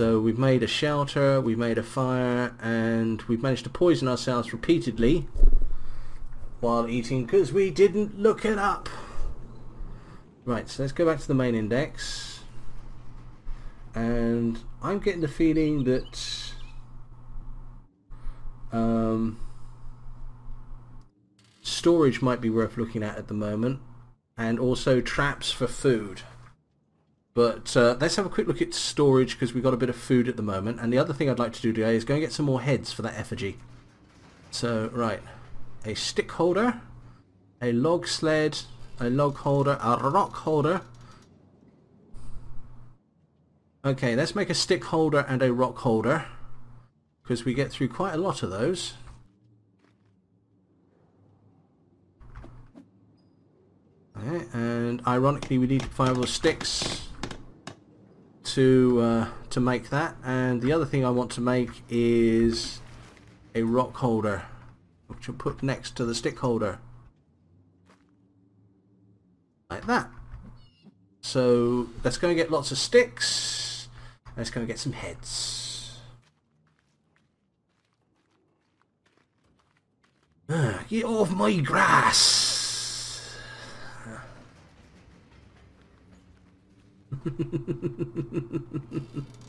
So we've made a shelter, we've made a fire, and we've managed to poison ourselves repeatedly while eating because we didn't look it up. Right, so let's go back to the main index. And I'm getting the feeling that um, storage might be worth looking at at the moment and also traps for food. But uh, let's have a quick look at storage because we've got a bit of food at the moment. And the other thing I'd like to do today is go and get some more heads for that effigy. So, right. A stick holder, a log sled, a log holder, a rock holder. Okay, let's make a stick holder and a rock holder because we get through quite a lot of those. Okay, and ironically we need five of sticks to uh, to make that. And the other thing I want to make is a rock holder which I'll put next to the stick holder. Like that. So let's go and get lots of sticks. Let's go and get some heads. Ah, get off my grass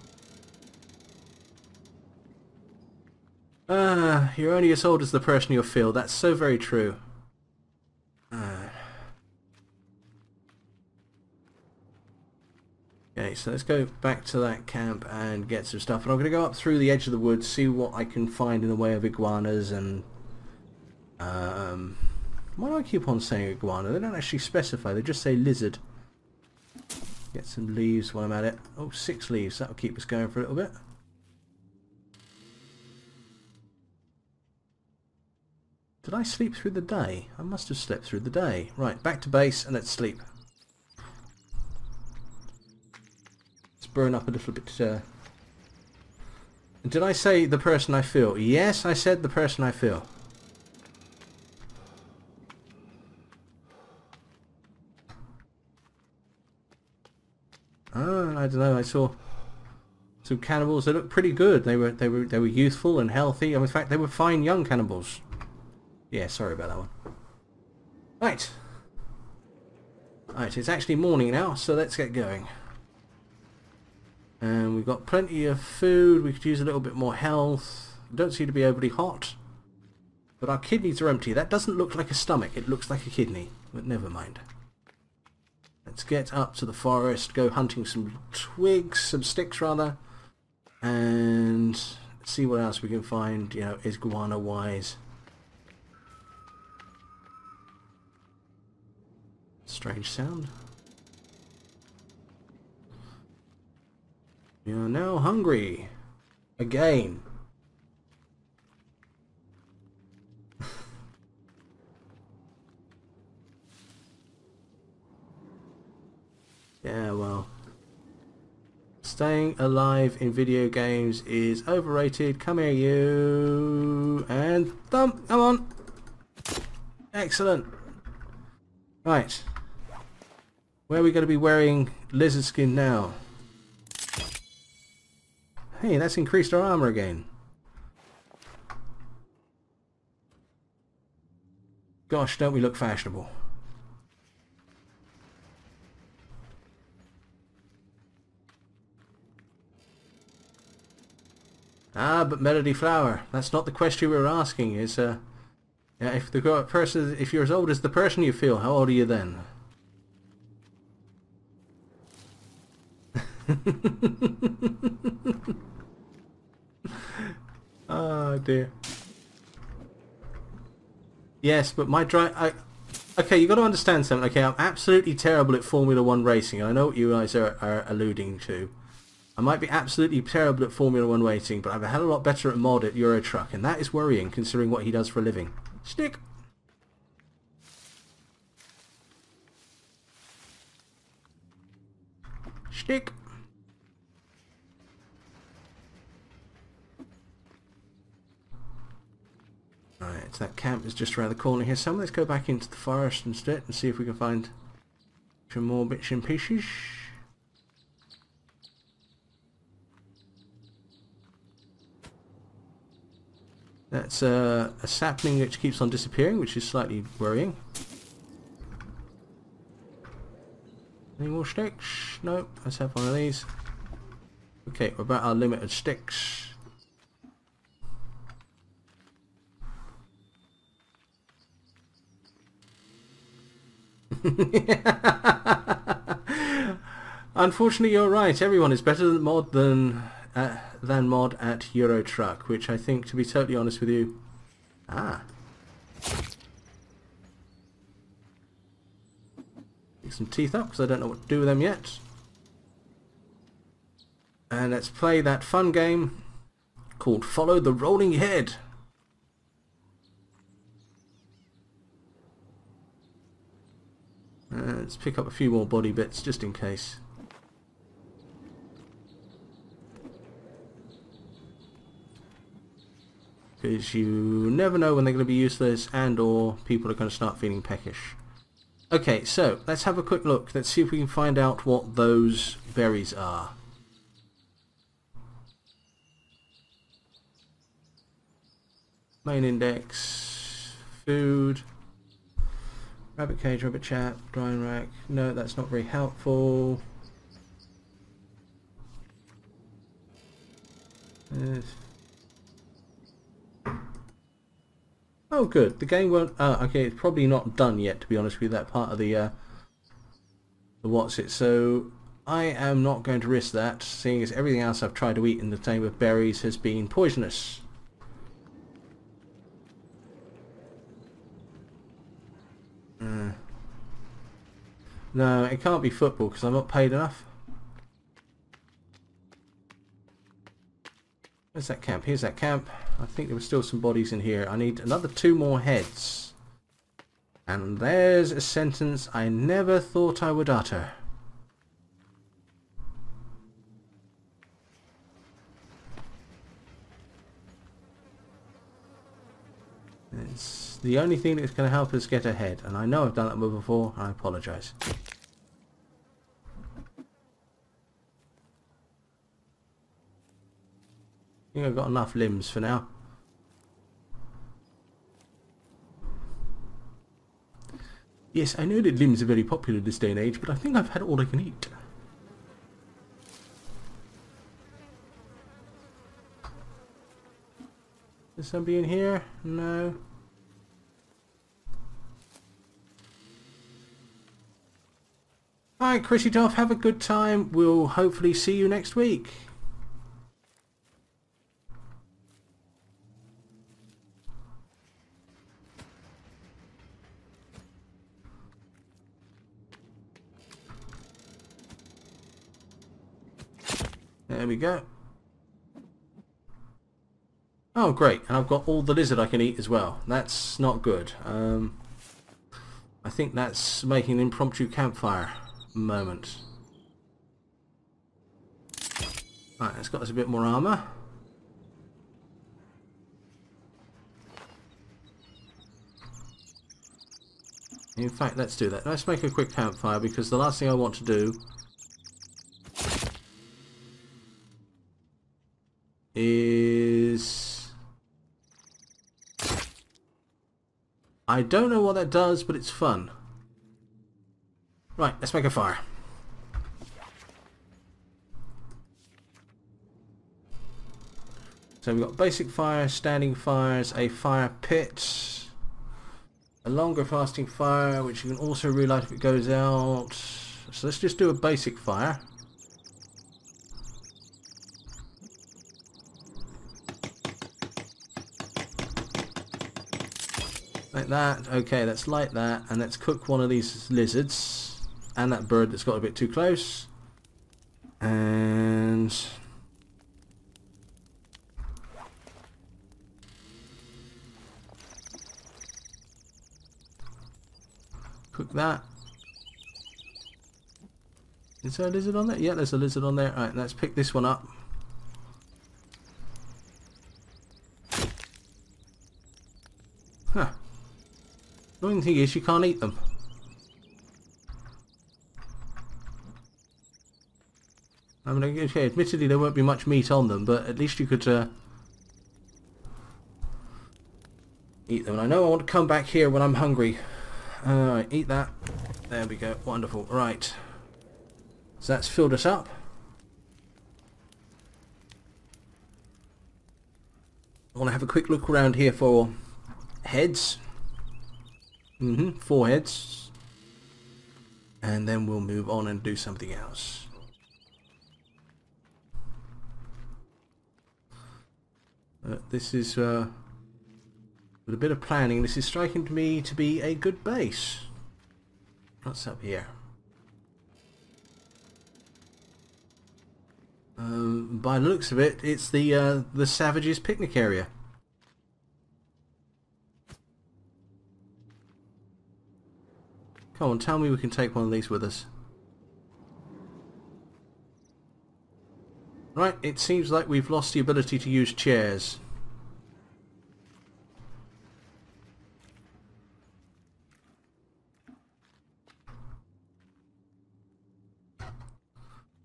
Ah, you're only as old as the person you feel. That's so very true. Ah. Okay, so let's go back to that camp and get some stuff. And I'm going to go up through the edge of the woods, see what I can find in the way of iguanas and... Um, why do I keep on saying iguana? They don't actually specify, they just say lizard. Get some leaves while I'm at it. Oh, six leaves. That'll keep us going for a little bit. Did I sleep through the day? I must have slept through the day. Right, back to base and let's sleep. Let's burn up a little bit. Uh... Did I say the person I feel? Yes, I said the person I feel. Oh, I don't know. I saw some cannibals. They looked pretty good. They were they were they were youthful and healthy. And in fact, they were fine young cannibals. Yeah, sorry about that one. Right. Right, it's actually morning now, so let's get going. And we've got plenty of food. We could use a little bit more health. Don't seem to be overly hot. But our kidneys are empty. That doesn't look like a stomach. It looks like a kidney. But never mind. Let's get up to the forest, go hunting some twigs, some sticks rather, and see what else we can find, you know, is iguana-wise. Strange sound. You're now hungry. Again. Yeah, well. Staying alive in video games is overrated. Come here, you. And thump. Come on. Excellent. Right. Where are we going to be wearing lizard skin now? Hey, that's increased our armor again. Gosh, don't we look fashionable. Ah, but Melody Flower, that's not the question we were asking. Is uh, if the person, if you're as old as the person you feel, how old are you then? oh dear. Yes, but my drive. I okay. You got to understand something. Okay, I'm absolutely terrible at Formula One racing. I know what you guys are, are alluding to. I might be absolutely terrible at Formula 1 racing, but I'm a hell of a lot better at mod at Euro Truck, and that is worrying considering what he does for a living. Stick! Stick! Right, so that camp is just around the corner here. So let's go back into the forest instead and see if we can find some more bits and pieces. That's uh, a sapling which keeps on disappearing, which is slightly worrying. Any more sticks? Nope. Let's have one of these. Okay, we're about our limit of sticks. Unfortunately, you're right. Everyone is better than mod than uh, than mod at Euro Truck, which I think, to be totally honest with you, ah. Pick some teeth up because I don't know what to do with them yet. And let's play that fun game called Follow the Rolling Head. Uh, let's pick up a few more body bits just in case. Because you never know when they're going to be useless and or people are going to start feeling peckish. Okay, so let's have a quick look. Let's see if we can find out what those berries are. Main index, food, rabbit cage, rabbit chat, drying rack. No, that's not very helpful. Oh, good. The game won't. Uh, okay, it's probably not done yet. To be honest with you, that part of the uh, the what's it. So I am not going to risk that, seeing as everything else I've tried to eat in the Chamber of Berries has been poisonous. Uh, no, it can't be football because I'm not paid enough. Where's that camp? Here's that camp. I think there were still some bodies in here. I need another two more heads. And there's a sentence I never thought I would utter. It's the only thing that's going to help us get ahead. And I know I've done that move before. I apologise. I think I've got enough limbs for now. Yes, I know that limbs are very popular this day and age, but I think I've had all I can eat. Is somebody in here? No. Alright, Chrissy Duff, have a good time. We'll hopefully see you next week. There we go. Oh, great. And I've got all the lizard I can eat as well. That's not good. Um, I think that's making an impromptu campfire moment. Right, it's got us a bit more armour. In fact, let's do that. Let's make a quick campfire because the last thing I want to do is... I don't know what that does, but it's fun. Right, let's make a fire. So we've got basic fire, standing fires, a fire pit, a longer fasting fire, which you can also relight if it goes out. So let's just do a basic fire. Like that. Okay, let's light that. And let's cook one of these lizards. And that bird that's got a bit too close. And... Cook that. Is there a lizard on there? Yeah, there's a lizard on there. Alright, let's pick this one up. Thing is you can't eat them. I mean, okay, admittedly there won't be much meat on them, but at least you could... Uh... eat them. And I know I want to come back here when I'm hungry. Alright, eat that. There we go. Wonderful. Right. So that's filled us up. I want to have a quick look around here for heads. Mm-hmm, four heads. And then we'll move on and do something else. Uh, this is, uh, with a bit of planning, this is striking to me to be a good base. What's up here? Um, by the looks of it, it's the uh, the Savages picnic area. Come on, tell me we can take one of these with us. Right, it seems like we've lost the ability to use chairs.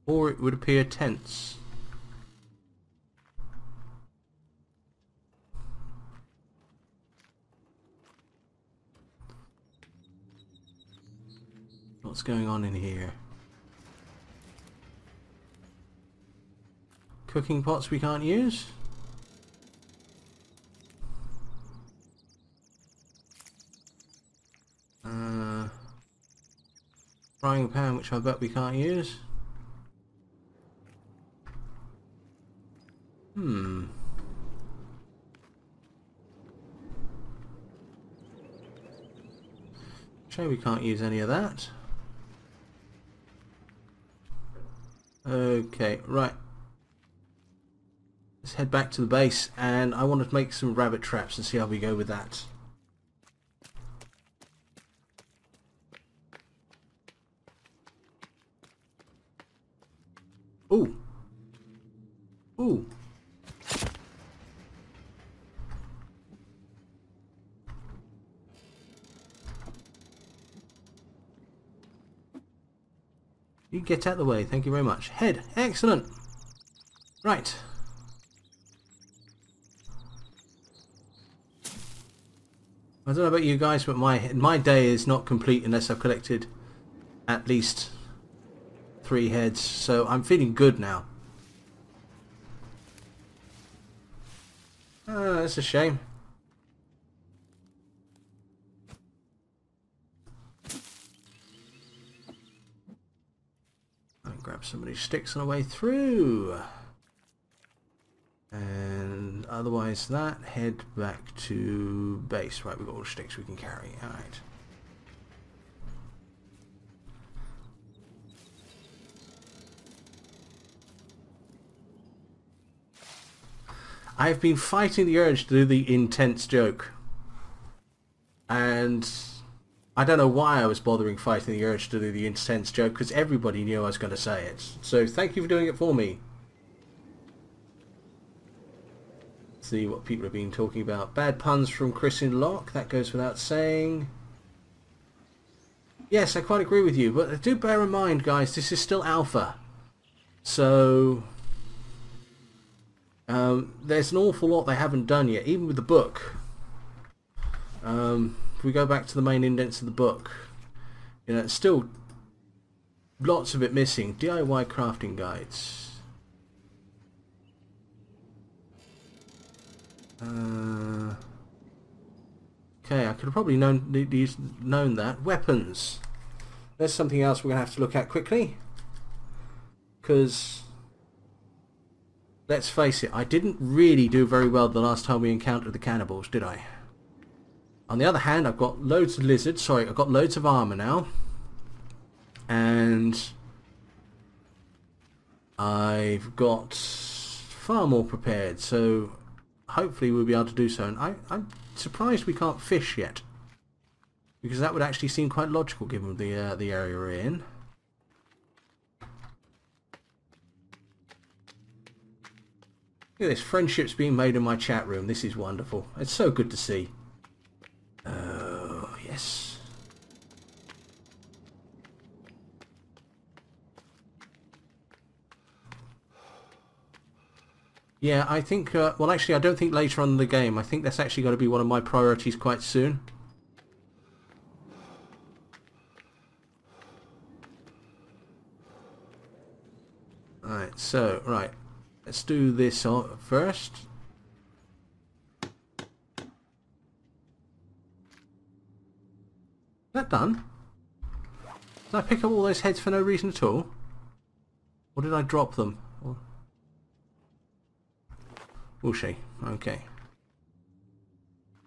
Or it would appear tense. What's going on in here? Cooking pots we can't use? Uh, frying pan which I bet we can't use? Hmm. Shame we can't use any of that. Okay, right. Let's head back to the base and I want to make some rabbit traps and see how we go with that. Get out of the way, thank you very much. Head, excellent. Right. I don't know about you guys, but my my day is not complete unless I've collected at least three heads. So I'm feeling good now. Ah, that's a shame. Grab some of these sticks on the way through. And otherwise that, head back to base. Right, we've got all the sticks we can carry. Alright. I've been fighting the urge to do the intense joke. And I don't know why I was bothering fighting the urge to do the intense joke because everybody knew I was going to say it. So thank you for doing it for me. see what people have been talking about. Bad puns from Chris in Lock, that goes without saying. Yes, I quite agree with you, but do bear in mind, guys, this is still alpha. So, um, there's an awful lot they haven't done yet, even with the book. Um, if we go back to the main indents of the book, you know, it's still lots of it missing. DIY crafting guides. Uh, okay, I could have probably known known that weapons. There's something else we're gonna have to look at quickly, because let's face it, I didn't really do very well the last time we encountered the cannibals, did I? On the other hand, I've got loads of lizards. Sorry, I've got loads of armor now. And I've got far more prepared. So hopefully we'll be able to do so. And I, I'm surprised we can't fish yet. Because that would actually seem quite logical given the, uh, the area we're in. Look at this, friendships being made in my chat room. This is wonderful. It's so good to see. Yeah, I think, uh, well actually I don't think later on in the game. I think that's actually going to be one of my priorities quite soon. Alright, so, right. Let's do this first. That done? Did I pick up all those heads for no reason at all? Or did I drop them? Will she? Okay.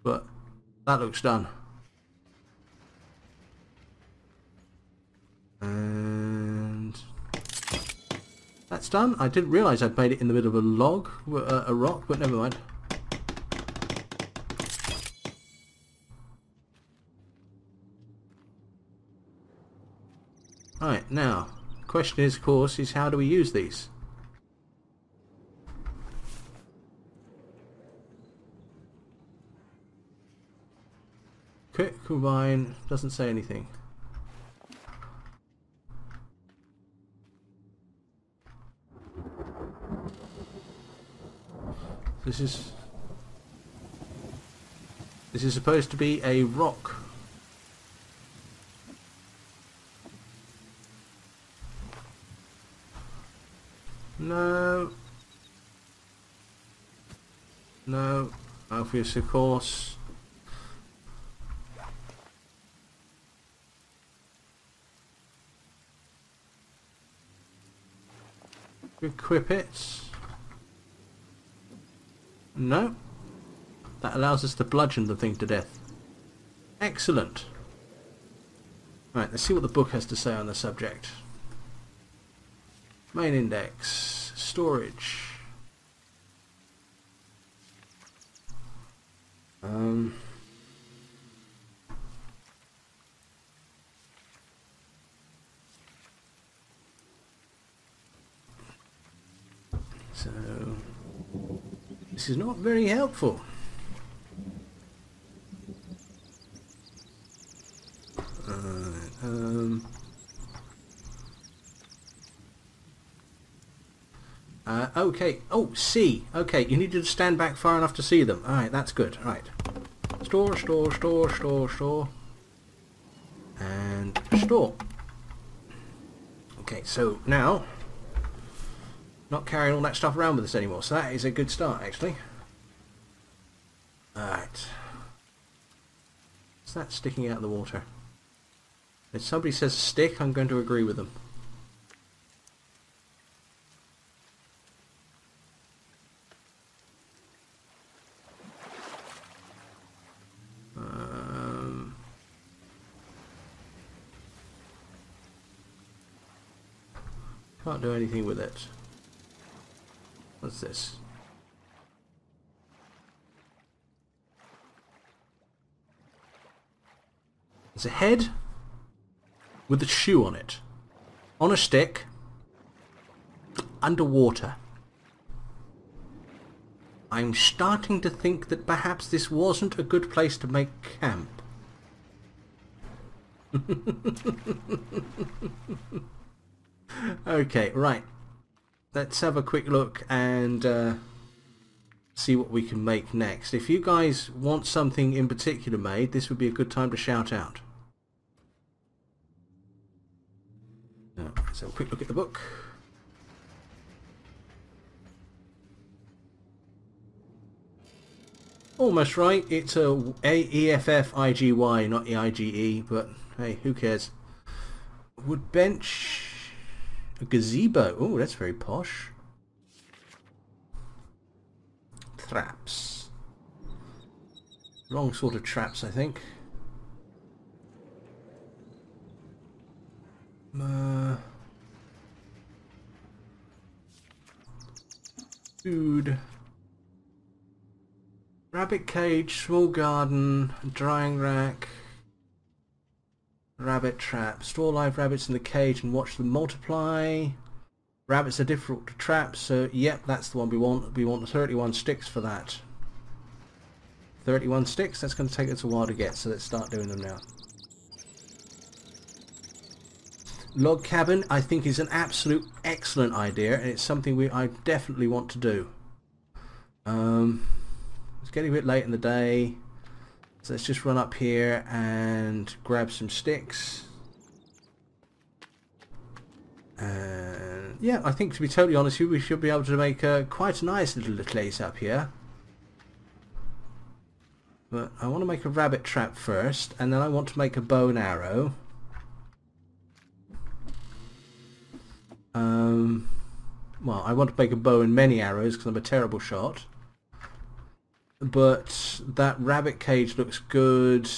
But that looks done. And that's done. I didn't realise I'd made it in the middle of a log, uh, a rock, but never mind. Right, now, the question is, of course, is how do we use these? Quick combine doesn't say anything. This is this is supposed to be a rock. No. No. Obvious, of course. Equip it. No. That allows us to bludgeon the thing to death. Excellent. Right, let's see what the book has to say on the subject. Main index. Storage. Um... So... This is not very helpful. Uh, um, uh, okay. Oh, see. Okay, you need to stand back far enough to see them. Alright, that's good. Right. Store, store, store, store, store. And store. Okay, so now not carrying all that stuff around with us anymore. So that is a good start, actually. Alright. Is that sticking out of the water? If somebody says stick, I'm going to agree with them. Can't do anything with it. What's this? It's a head with a shoe on it. On a stick. Underwater. I'm starting to think that perhaps this wasn't a good place to make camp. okay, right let's have a quick look and uh, see what we can make next. If you guys want something in particular made, this would be a good time to shout out. have a quick look at the book. Almost right. It's a A-E-F-F-I-G-Y, not E-I-G-E, -E, but hey, who cares? Wood bench a gazebo. Oh, that's very posh. Traps. Wrong sort of traps, I think. Uh, food. Rabbit cage, small garden, drying rack. Rabbit trap. Store live rabbits in the cage and watch them multiply. Rabbits are difficult to trap, so yep, that's the one we want. We want 31 sticks for that. 31 sticks, that's going to take us a while to get, so let's start doing them now. Log cabin, I think, is an absolute excellent idea, and it's something we I definitely want to do. Um, it's getting a bit late in the day. So let's just run up here and grab some sticks. And yeah, I think to be totally honest we should be able to make a, quite a nice little place up here. But I want to make a rabbit trap first, and then I want to make a bow and arrow. Um, well, I want to make a bow and many arrows because I'm a terrible shot. But that rabbit cage looks good.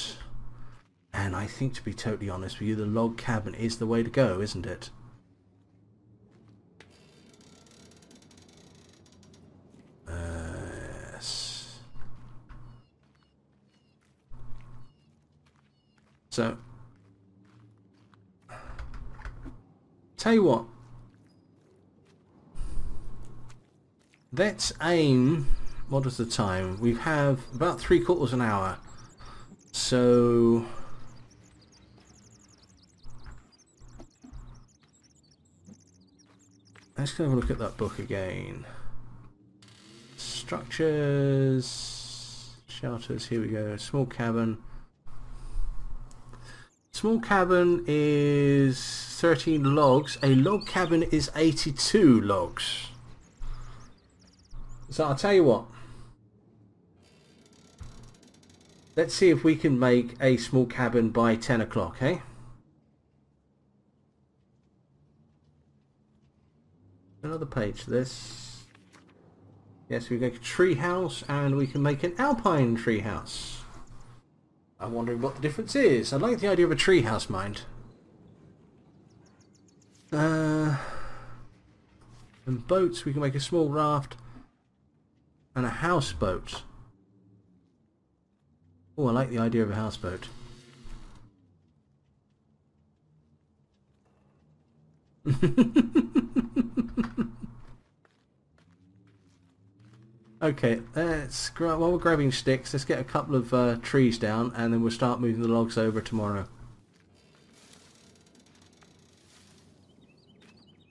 And I think, to be totally honest with you, the log cabin is the way to go, isn't it? So, tell you what, let's aim, what is the time? We have about three quarters an hour. So, let's have a look at that book again. Structures, shelters, here we go, small cabin. Small cabin is 13 logs. A log cabin is 82 logs. So I'll tell you what. Let's see if we can make a small cabin by 10 o'clock, eh? Another page this. Yes, we make a tree house and we can make an alpine tree house. I'm wondering what the difference is. I like the idea of a treehouse, mind. Uh, and boats, we can make a small raft and a houseboat. Oh, I like the idea of a houseboat. Okay, let's while we're grabbing sticks, let's get a couple of uh, trees down, and then we'll start moving the logs over tomorrow.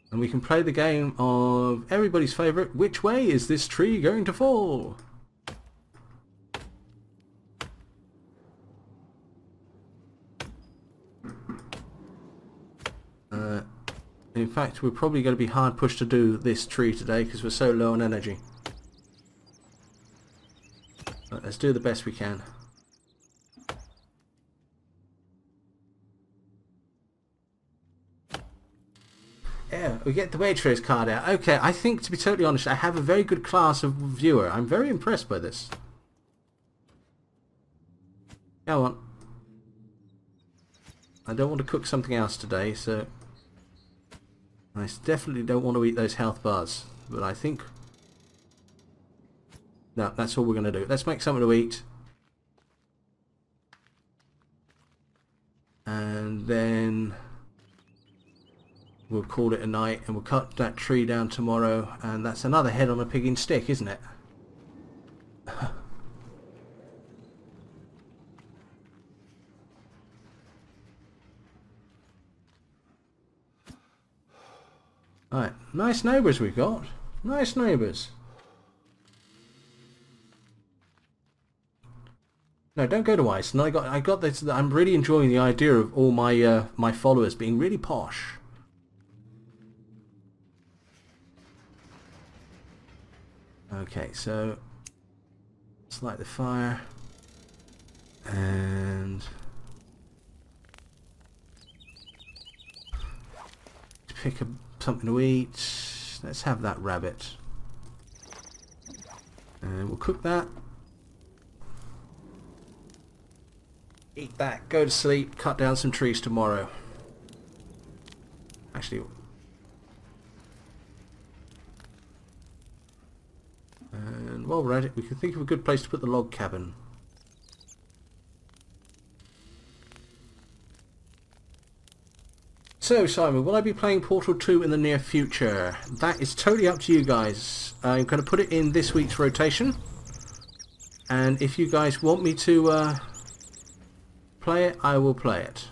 And we can play the game of everybody's favourite, which way is this tree going to fall? Uh, in fact, we're probably going to be hard pushed to do this tree today because we're so low on energy. But let's do the best we can. Yeah, we get the Waitrose card out. Okay, I think, to be totally honest, I have a very good class of viewer. I'm very impressed by this. Go on. I don't want to cook something else today, so... I definitely don't want to eat those health bars. But I think no, that's all we're going to do. Let's make something to eat. And then we'll call it a night and we'll cut that tree down tomorrow and that's another head on a pigging stick, isn't it? Alright, nice neighbours we've got. Nice neighbours. No, don't go to Iceland. I got, I got this. I'm really enjoying the idea of all my uh, my followers being really posh. Okay, so let's light the fire and pick up something to eat. Let's have that rabbit, and we'll cook that. eat that, go to sleep, cut down some trees tomorrow. Actually, and while we're at it, we can think of a good place to put the log cabin. So Simon, will I be playing Portal 2 in the near future? That is totally up to you guys. I'm going to put it in this week's rotation. And if you guys want me to uh, play it, I will play it.